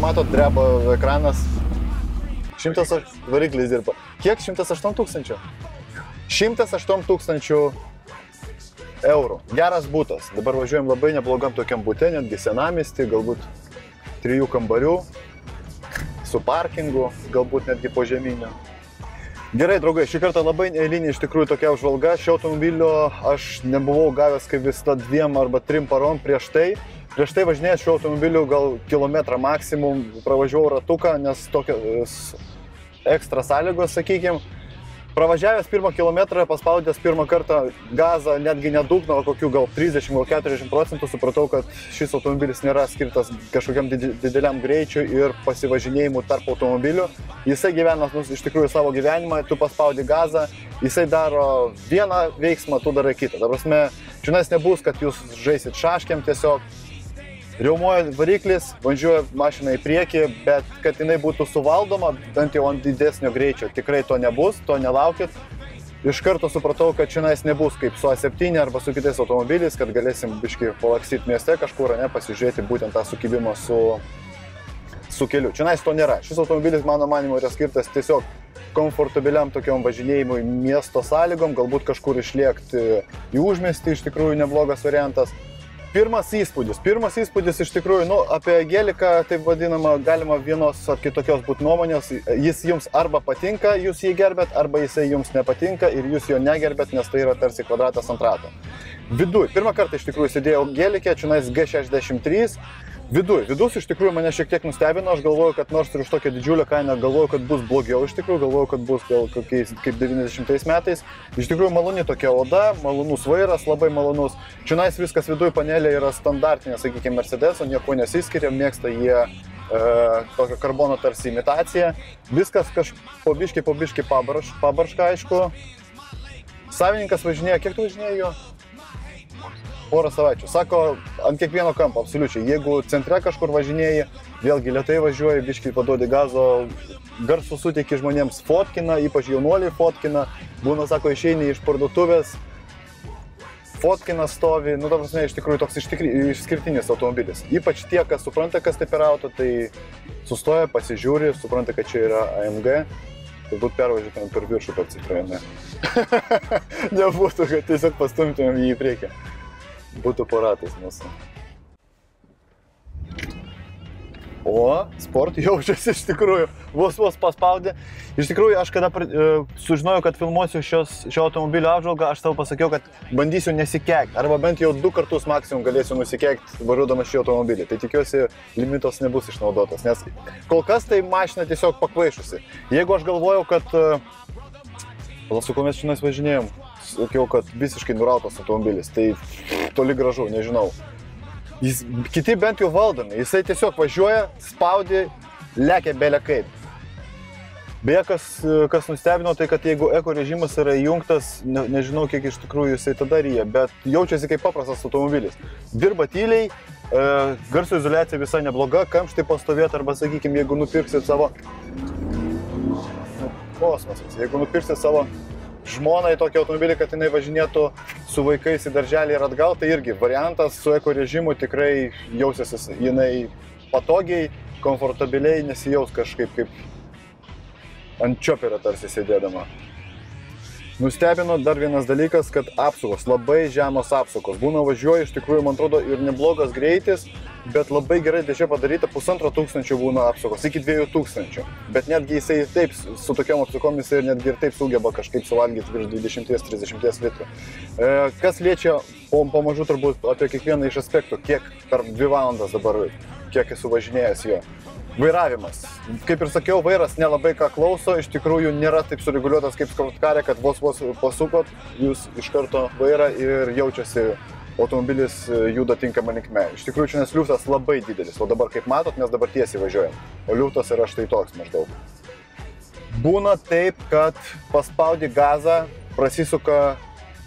matot, dreba ekranas. Šimtas variklis dirba. Kiek? 108 tūkstančių? 108 tūkstančių eurų. Geras būtas. Dabar važiuojam labai neblogam tokiam būte, netgi senamesti, galbūt trijų kambarių, su parkingu, galbūt netgi po žemynę. Gerai, draugai, šį kartą labai eilinė iš tikrųjų tokia apžvalga. Šio automobilio aš nebuvau gavęs kaip visada dviem arba trim parom prieš tai. Prieš tai važinėjęs šiuo automobiliu gal kilometrą maksimum, pravažiavau ratuką, nes tokios ekstra sąlygos, sakykime. Pravažiavęs pirmą kilometrą, paspaudęs pirmą kartą gazą, netgi nedugno, o kokių gal 30, gal 40 procentų, supratau, kad šis automobilis nėra skirtas kažkokiam dideliam greičiui ir pasivažinėjimui tarp automobilių. Jisai gyvena nu, iš tikrųjų savo gyvenimą, tu paspaudi gazą, jisai daro vieną veiksmą, tu darai kitą. Ta prasme, čia nebus, kad jūs žaisit šaškiam tiesiog, Riaumoja variklis, važiuoja mašina į priekį, bet kad jinai būtų suvaldoma, bent jau ant didesnio greičio, tikrai to nebus, to nelaukit. Iš karto supratau, kad šiandien nebus kaip su A7 arba su kitais automobiliais, kad galėsim biškai palaksyti mieste kažkur, ne, pasižiūrėti būtent tą sukibimą su, su keliu. Čia to nėra. Šis automobilis, mano manimo, yra skirtas tiesiog komfortabiliam tokiam važinėjimui miesto sąlygom, galbūt kažkur išliekti į užmestį, iš tikrųjų neblogas variantas. Pirmas įspūdis. Pirmas įspūdis iš tikrųjų, nu, apie geliką, taip vadinamą, galima vienos ar kitokios būti nuomonės. Jis jums arba patinka, jūs jį gerbėt, arba jisai jums nepatinka ir jūs jo negerbėt, nes tai yra tarsi kvadratas ant rato. Viduj, pirmą kartą iš tikrųjų sėdėjau gelikė, čia nais G63. Viduj, vidus iš tikrųjų mane šiek tiek nustebino, aš galvoju, kad nors ir už tokią didžiulę kainą galvoju, kad bus blogiau iš tikrųjų, galvoju, kad bus gal kokiais kaip 90 metais. Iš tikrųjų maloni tokia oda, malonus vairas, labai malonus. Čia nais viskas viduj panelė yra standartinė, sakykime, Mercedeso, nieko nesiskiria, mėgsta jie e, tokią karbono tarsi imitaciją. Viskas kažkaip pobiški, pobiški pabarš, pabarška, aišku. Savininkas važinėja, kiek tu važinėjai jo? Porą savaičių. Sako, ant kiekvieno kampo, absoliučiai. Jeigu centre kažkur važinėjai, vėlgi lietai važiuoji, biškai paduodi gazo, garsų suteiki žmonėms fotkina, ypač jaunuoliai fotkina. Būna, sako, išeini iš parduotuvės, fotkina stovi, nu, ta prasme, iš tikrųjų toks ištikri, išskirtinis automobilis. Ypač tie, kas supranta, kas tai per auto, tai sustoja, pasižiūri, supranta, kad čia yra AMG. Turbūt pervažiuotumėm per viršų per Citroeną. Nebūtų, kad tiesiog pastumtumėm jį į priekį būtų poratais mūsų. O, sport jaučiasi iš tikrųjų, vos vos paspaudė. Iš tikrųjų, aš kada pra, e, sužinojau, kad filmuosiu šios, šio automobilio apžvalgą, aš tau pasakiau, kad bandysiu nesikekti. Arba bent jau du kartus maksimum galėsiu nusikekti važiuodamas šį automobilį. Tai tikiuosi, limitos nebus išnaudotas. Nes kol kas tai mašina tiesiog pakvaišusi. Jeigu aš galvojau, kad... Gal su kuo mes šiandien važinėjom? Sakiau, kad visiškai nurautas automobilis. Tai toli gražu, nežinau. Jis, kiti bent jau valdomi. Jisai tiesiog važiuoja, spaudi, lekia belė kaip. Beje, kas, kas nustebino, tai kad jeigu eko režimas yra įjungtas, ne, nežinau kiek iš tikrųjų jisai tada ryja, bet jaučiasi kaip paprastas automobilis. Dirba tyliai, e, garso izolacija visai nebloga, kamštai pastovėti arba, sakykime, jeigu nupirksit savo... Kosmosas. Jeigu nupirksit savo žmonai tokį automobilį, kad jinai važinėtų su vaikais į darželį ir atgal, tai irgi variantas su eko režimu tikrai jausiasi jinai patogiai, komfortabiliai, nesijaus kažkaip kaip ant čioperio tarsi sėdėdama. Nustebino dar vienas dalykas, kad apsaugos, labai žemos apsaugos. Būna važiuoju, iš tikrųjų, man atrodo, ir neblogas greitis, bet labai gerai dėžė padaryta, pusantro tūkstančio būna apsaugos, iki dviejų tūkstančių. Bet netgi jisai taip, su tokiam apsaugomis ir netgi ir taip sugeba kažkaip suvalgyti virš 20-30 litrų. E, kas liečia, pamažu turbūt apie kiekvieną iš aspektų, kiek per dvi valandas dabar, kiek esu važinėjęs jo. Vairavimas. Kaip ir sakiau, vairas nelabai ką klauso, iš tikrųjų nėra taip sureguliuotas kaip sportkarė, kad vos vos pasukot, jūs iš karto vairą ir jaučiasi automobilis juda tinkama linkme. Iš tikrųjų, čia nes liūtas labai didelis, o dabar kaip matot, mes dabar tiesiai važiuojam. O liūtas yra štai toks maždaug. Būna taip, kad paspaudi gazą, prasisuka,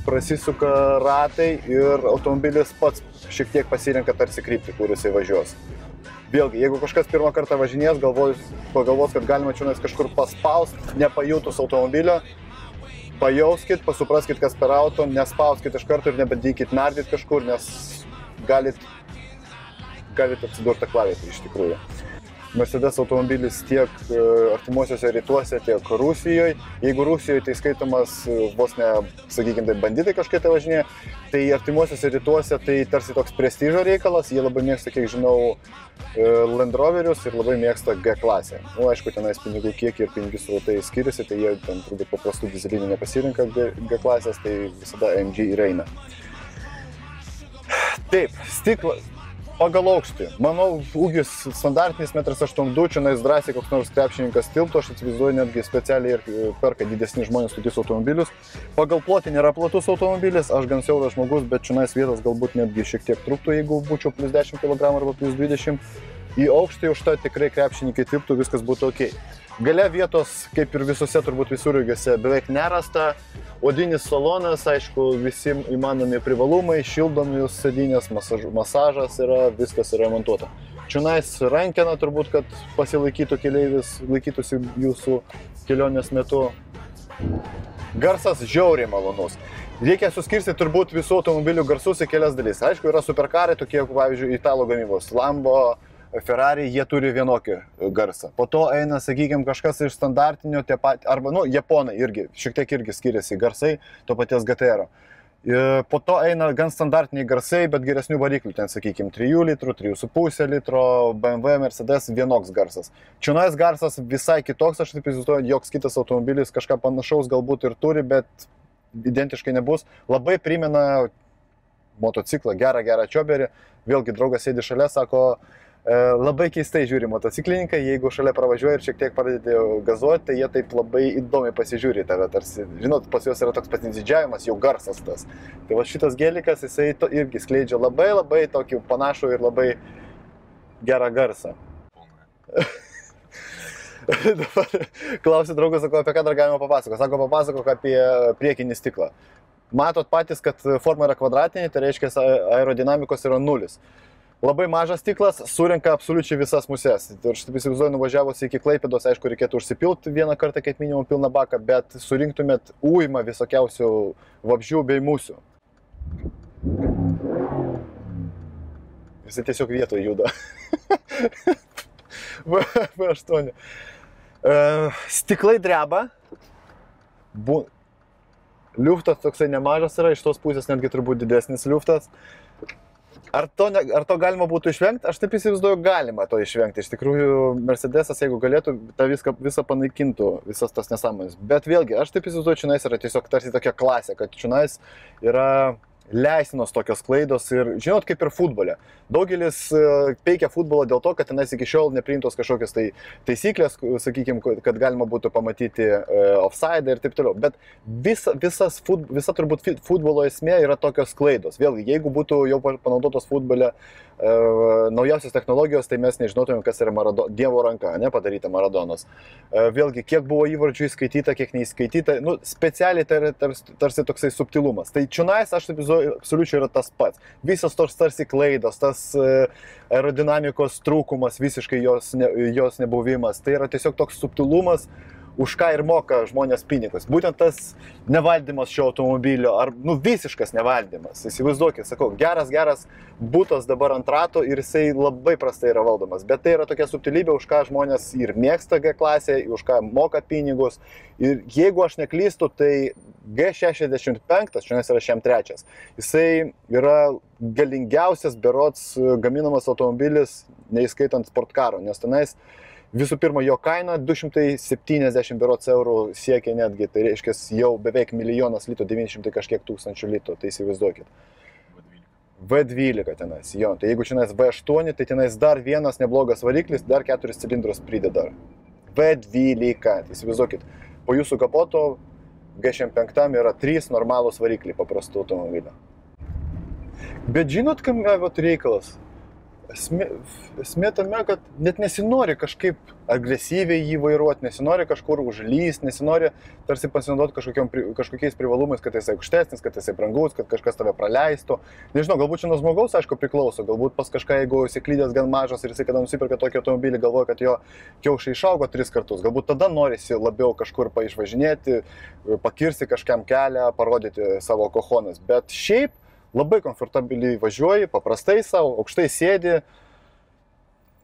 prasisuka ratai ir automobilis pats šiek tiek pasirenka tarsi kryptį, kur jisai važiuos. Vėlgi, jeigu kažkas pirmą kartą važinės, galvos, pagalvos, kad galima čia kažkur paspaust, nepajutus automobilio, pajauskit, pasupraskit, kas per auto, nespauskit iš karto ir nebandykit nardyti kažkur, nes galit, galit atsidurti aklavietį iš tikrųjų. Mercedes automobilis tiek e, artimuosiuose rytuose, tiek Rusijoje. Jeigu Rusijoje tai skaitomas e, vos ne, sakykime, tai banditai kažkaip tai važinėja, tai artimuosiuose rytuose tai tarsi toks prestižo reikalas, jie labai mėgsta, kiek žinau, e, Land Roverius ir labai mėgsta G klasę. Na, nu, aišku, tenais pinigų kiekį ir pinigų srautai skiriasi, tai jie ten turbūt paprastų dizelinių nepasirinka G, G klasės, tai visada AMG ir eina. Taip, stiklas, pagal aukštį. Manau, ūgis standartinis 1,82 m, čia nais drąsiai koks nors krepšininkas tilptų, aš įsivaizduoju, netgi specialiai ir e, perka didesni žmonės tokius automobilius. Pagal plotį nėra platus automobilis, aš gan siauras žmogus, bet čia nais vietos galbūt netgi šiek tiek truktų, jeigu būčiau plus 10 kg arba plus 20 kg. Į aukštį už tą tikrai krepšininkai tilptų, viskas būtų ok. Gale vietos, kaip ir visose turbūt visuriugiuose, beveik nerasta. Odinis salonas, aišku, visi įmanomi privalumai, šildomius sėdynės, masaž, masažas yra, viskas yra remontuota. Čiunais rankena turbūt, kad pasilaikytų keleivis, laikytųsi jūsų kelionės metu. Garsas žiauriai malonus. Reikia suskirstyti turbūt visų automobilių garsus į kelias dalis. Aišku, yra superkarai, tokie kaip, pavyzdžiui, italų gamybos. Lambo, Ferrari jie turi vienokį garsą. Po to eina, sakykime, kažkas iš standartinio, pat, arba, nu, japonai irgi, šiek tiek irgi skiriasi garsai to paties GTR. Ir po to eina gan standartiniai garsai, bet geresnių variklių, ten, sakykime, 3 litrų, 3,5 litro, BMW, Mercedes vienoks garsas. Čionais garsas visai kitoks, aš taip įsivaizduoju, joks kitas automobilis kažką panašaus galbūt ir turi, bet identiškai nebus. Labai primena motociklą, gerą, gerą čioberį. Vėlgi draugas sėdi šalia, sako, E, labai keistai žiūri motociklininkai, jeigu šalia pravažiuoja ir šiek tiek pradedi gazuoti, tai jie taip labai įdomiai pasižiūri tave, tarsi, žinot, pas juos yra toks patinsidžiavimas, jau garsas tas. Tai va šitas gelikas, jisai irgi skleidžia labai labai tokį panašų ir labai gerą garsą. Dabar klausiu draugas, sako, apie ką dar galima papasakoti. Sako, papasakok apie priekinį stiklą. Matot patys, kad forma yra kvadratinė, tai reiškia aerodinamikos yra nulis labai mažas stiklas surenka absoliučiai visas muses. Ir aš taip įsivaizduoju, nuvažiavus iki Klaipėdos, aišku, reikėtų užsipilti vieną kartą kaip minimum pilną baką, bet surinktumėt uimą visokiausių vabžių bei musių. Jisai tiesiog vietoje juda. V8. E, stiklai dreba. Bu... Liuftas toksai nemažas yra, iš tos pusės netgi turbūt didesnis liuftas. Ar to, ne, ar to galima būtų išvengti? Aš taip įsivaizduoju, galima to išvengti. Iš tikrųjų, Mercedesas, jeigu galėtų, tą viską, visą panaikintų, visas tas nesąmonės. Bet vėlgi, aš taip įsivaizduoju, čionais yra tiesiog tarsi tokia klasė, kad čionais yra leisinos tokios klaidos ir žinot kaip ir futbole. Daugelis e, peikia futbolą dėl to, kad tenais iki šiol nepriimtos kažkokios tai taisyklės, sakykime, kad galima būtų pamatyti e, offside ir taip toliau. Bet visa, visas, fut, visa turbūt futbolo esmė yra tokios klaidos. Vėlgi, jeigu būtų jau panaudotos futbole e, naujausios technologijos, tai mes nežinotumėm, kas yra Marado, Dievo ranka, ne padaryta Maradonas. Vėlgi, kiek buvo įvardžių įskaityta, kiek neįskaityta, nu, specialiai tai yra tarsi, tarsi toksai subtilumas. Tai čionais aš taip įsivaizduoju, absoliučiai yra tas pats. Visos tos tarsi klaidos, tas e, aerodinamikos trūkumas, visiškai jos, ne, jos nebuvimas, tai yra tiesiog toks subtilumas, už ką ir moka žmonės pinigus. Būtent tas nevaldymas šio automobilio, ar nu, visiškas nevaldymas. Įsivaizduokit, sakau, geras, geras būtas dabar ant rato ir jisai labai prastai yra valdomas. Bet tai yra tokia subtilybė, už ką žmonės ir mėgsta G klasę, už ką moka pinigus. Ir jeigu aš neklystu, tai G65, šiandien yra šiam trečias, jisai yra galingiausias berots gaminamas automobilis, neįskaitant sportkaro, nes tenais Visų pirma, jo kaina 270 berots eurų siekia netgi, tai reiškia jau beveik milijonas litų, 900 kažkiek tūkstančių litų, tai įsivaizduokit. V12 tenais, jo, tai jeigu čia V8, tai tenais dar vienas neblogas variklis, dar keturis cilindrus prideda. V12, tai įsivaizduokit, po jūsų kapoto G65 yra trys normalūs varikliai paprastų automobilio. Bet žinot, kam reikalas? Esmė, esmė tame, kad net nesinori kažkaip agresyviai jį vairuoti, nesinori kažkur užlyst, nesinori tarsi pasinaudoti kažkokiais privalumais, kad jisai aukštesnis, kad jisai brangus, kad kažkas tave praleistų. Nežinau, galbūt čia nuo žmogaus, aišku, priklauso, galbūt pas kažką, jeigu jisai klydęs gan mažas ir jisai kada nusipirka tokį automobilį, galvoja, kad jo kiaušai išaugo tris kartus, galbūt tada norisi labiau kažkur paišvažinėti, pakirsti kažkam kelią, parodyti savo kohonas. Bet šiaip labai komfortabiliai važiuoji, paprastai savo, aukštai sėdi,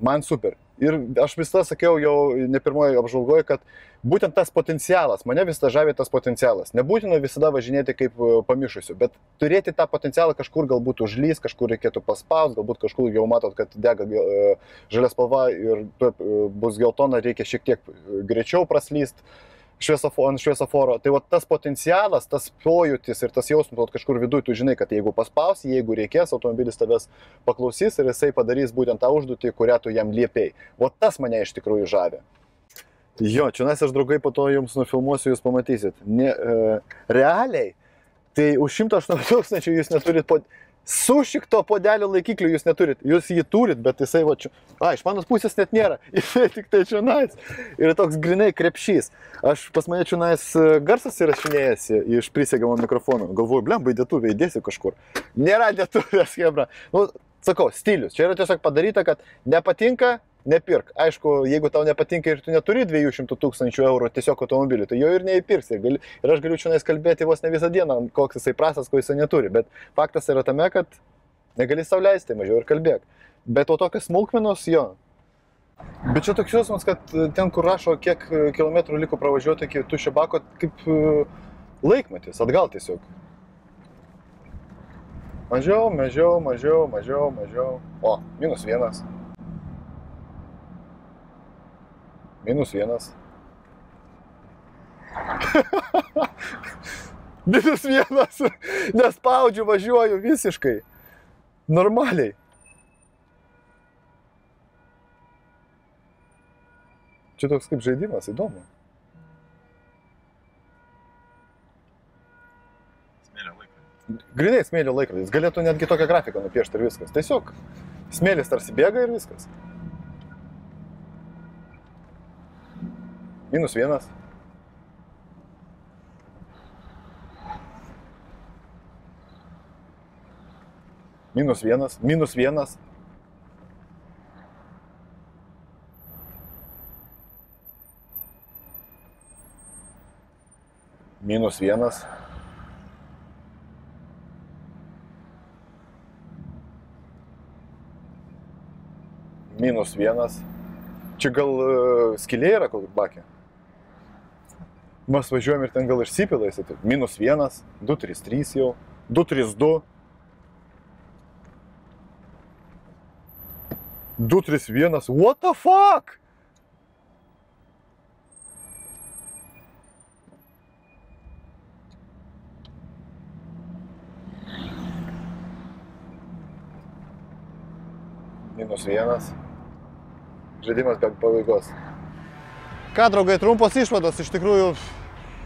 Man super. Ir aš visada sakiau jau ne pirmoji apžvalgoje, kad būtent tas potencialas, mane visada žavė tas potencialas. Nebūtina visada važinėti kaip e, pamišusiu, bet turėti tą potencialą kažkur galbūt užlys, kažkur reikėtų paspaus, galbūt kažkur jau matot, kad dega e, žalia spalva ir e, bus geltona, reikia šiek tiek greičiau praslyst šviesofo, ant šviesoforo. Tai va tas potencialas, tas pojūtis ir tas jausmas, kažkur viduje tu žinai, kad jeigu paspaus, jeigu reikės, automobilis tavęs paklausys ir jisai padarys būtent tą užduotį, kurią tu jam liepiai. O tas mane iš tikrųjų žavė. Jo, čia nes aš draugai po to jums nufilmuosiu, jūs pamatysit. Ne, e, realiai, tai už 108 tūkstančių jūs neturit po su šikto podelio laikikliu jūs neturit. Jūs jį turit, bet jisai va čia. A, iš manos pusės net nėra. Jisai tik tai čia nais. Ir toks grinai krepšys. Aš pas mane čia nais e, garsas įrašinėjasi iš prisėgiamo mikrofono. Galvoju, blem, baidėtuvė įdėsiu kažkur. Nėra dėtuvės, hebra. Nu, sakau, stilius. Čia yra tiesiog padaryta, kad nepatinka, nepirk. Aišku, jeigu tau nepatinka ir tu neturi 200 tūkstančių eurų tiesiog automobilių, tai jo ir neįpirksi. Ir, gali, ir aš galiu čia kalbėti vos ne visą dieną, koks jisai prastas, ko jisai neturi. Bet faktas yra tame, kad negali sauliaisti, mažiau ir kalbėk. Bet to tokios smulkmenos jo. Bet čia toks jausmas, kad ten, kur rašo, kiek kilometrų liko pravažiuoti iki tuščio bako, kaip e, laikmatis, atgal tiesiog. Mažiau, mažiau, mažiau, mažiau, mažiau. O, minus vienas. Minus vienas. Minus vienas. Nespaudžiu, važiuoju visiškai. Normaliai. Čia toks kaip žaidimas, įdomu. Grinai smėlio laikrodis. Galėtų netgi tokią grafiką nupiešti ir viskas. Tiesiog smėlis tarsi bėga ir viskas. Minus vienas. Minus vienas. Minus vienas. Minus vienas. Minus vienas. Čia gal uh, skilė yra kokį bakė? Mes važiuojam ir ten gal išsipila jisai. taip, Minus vienas, 2, 3, 3 jau, 2, 3, 2. 2, 3, 1. What the fuck? Minus vienas. Žaidimas be pabaigos. Ką, draugai, trumpos išvados, iš tikrųjų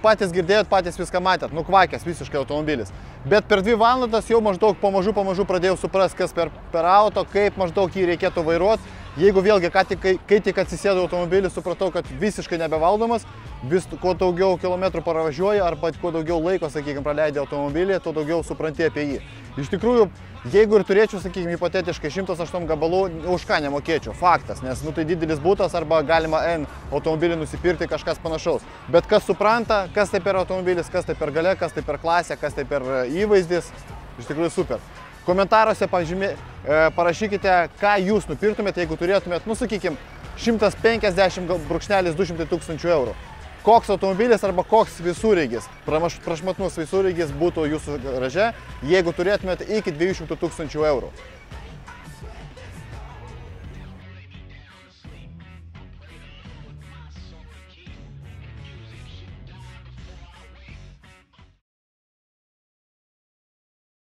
patys girdėjot, patys viską matėt, nukvakęs visiškai automobilis. Bet per dvi valandas jau maždaug pamažu, pamažu pradėjau suprasti, kas per, per auto, kaip maždaug jį reikėtų vairuoti. Jeigu vėlgi, kai, kai, kai tik atsisėdau automobilį, supratau, kad visiškai nebevaldomas, vis kuo daugiau kilometrų paravažiuoji arba kuo daugiau laiko, sakykime, praleidai automobilį, tuo daugiau supranti apie jį. Iš tikrųjų, jeigu ir turėčiau, sakykime, hipotetiškai 108 gabalų, už ką nemokėčiau, faktas, nes, nu, tai didelis būtas arba galima N automobilį nusipirkti kažkas panašaus. Bet kas supranta, kas tai per automobilis, kas tai per gale, kas tai per klasę, kas tai per įvaizdis, iš tikrųjų super. Komentaruose pažymė, e, parašykite, ką jūs nupirktumėte, jeigu turėtumėte, nu, sakykime, 150 brūkšnelis 200 tūkstančių eurų koks automobilis arba koks visureigis, prašmatnus visureigis būtų jūsų garaže, jeigu turėtumėte iki 200 tūkstančių eurų.